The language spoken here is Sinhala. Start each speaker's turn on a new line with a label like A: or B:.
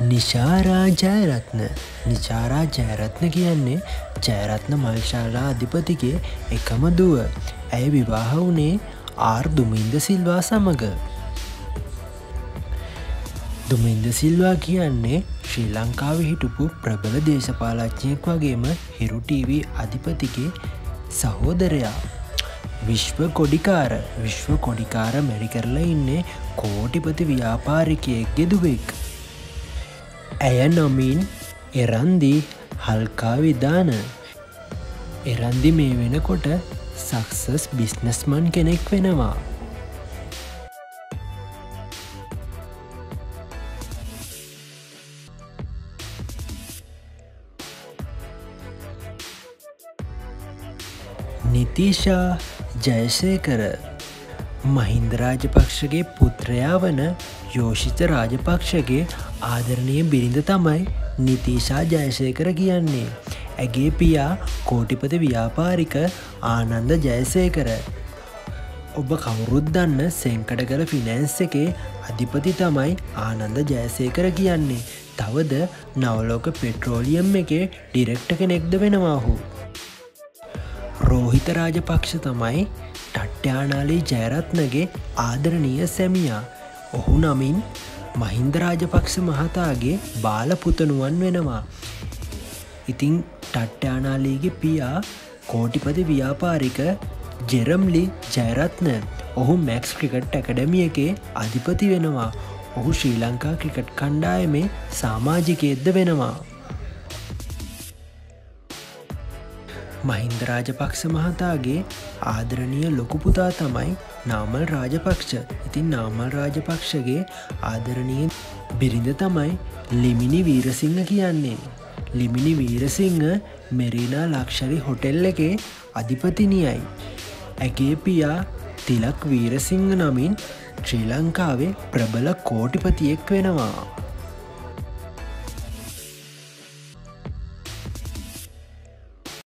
A: නිශාරා ජයරත්න නිචාරා ජයරත්න කියන්නේ ජයරත්න මල්ශාලා අධිපතිගේ එකම දුව. ඇය විවාහ වනේ ආර් දුමින්ද සිල්වා සමඟ දුමින්ද සිල්වා කියන්නේ ශ්‍රී ලංකාව හිටපු ප්‍රබල දේශපාලච්ඥයෙක් වගේම හිරුටීවී අධිපතිගේ සහෝදරයා. විශ්ව කොඩිකාර. විශ්ව කොඩිකාර මැරි කරලා ඉන්නේ කෝටිපති ව්‍යාපාරිකයෙක් ගෙදුවෙක් ඇය නොමින් එරන්දි හල්කා විධාන එරන්දි මේ වෙනකොට සක්සස් බිස්නස්මන් කෙනෙක් වෙනවා. නිතිෂා ජයසේකර මහින්ද රාජපක්ෂගේ පුත්‍රයා වන යෝෂිත රාජපක්ෂගේ ආදරණය බිරිඳ තමයි නිතිශා ජයසයකර කියන්නේ. ඇගේ පියා කෝටිපත ව්‍යාපාරික ආනන්ද ජයසයකර. ඔබ කවුරුත් දන්න සෙංකට කළ ෆිනෑන්ස් එකේ අධිපති තමයි ආනන්ද ජයසයකර කියන්නේ. තවද නවලෝක පෙට්‍රෝලියම් එකේ ඩිරෙක්ට කෙනෙක්ද වෙනවාහු. රෝහිත රාජපක්ෂ තමයි ටට්ටයානාලී ජයරත්නගේ ආදරණීය සැමියා ඔහු නමින් මහින්ද රාජපක්ෂ මහතාගේ බාලපුතනුවන් වෙනවා. ඉතිං ටට්ටයානාලීගේ පියා කෝටිපති ව්‍යාපාරික ජෙරම්ලි ජයරත්න ඔහු මැක්ස් ක්‍රිකට් ඇකඩමිය එකේ අධිපති වෙනවා. ඔහු ශ්‍රී ලංකා ක්‍රිකට් කණ්ඩායමේ සාමාජිකයද්ද වෙනවා. මහින්ද රාජපක්ෂ මහතාගේ ආදරණය ලොකුපුතා තමයි නාමල් රාජපක්ෂ ඉතින් නාමල් රාජපක්ෂගේ ආදරණය බිරිඳ තමයි ලිමිනි වීරසිංහ කියන්නේ. Limini Weerasinghe Marina luxury hotel එකේ අධිපතිනියයි. ඇගේ පියා තිලක් වීරසිංහ නමින් ශ්‍රී ලංකාවේ ප්‍රබල කෝටිපතියෙක් වෙනවා.